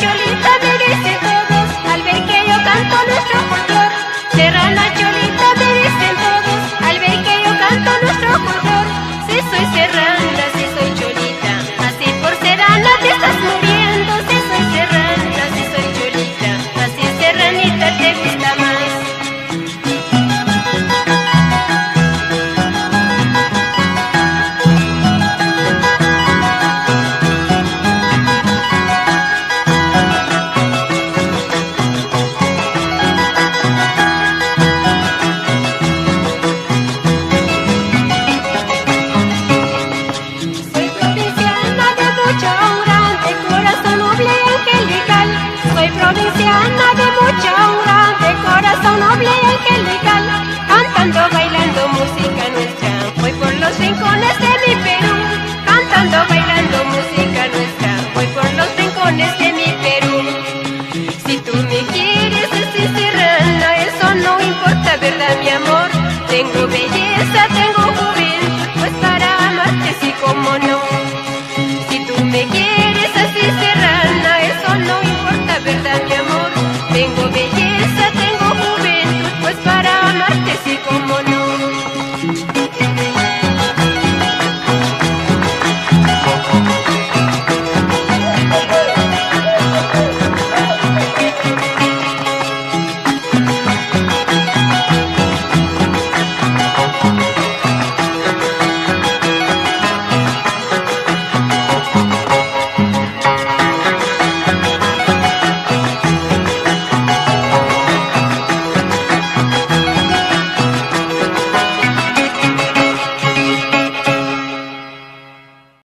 这里。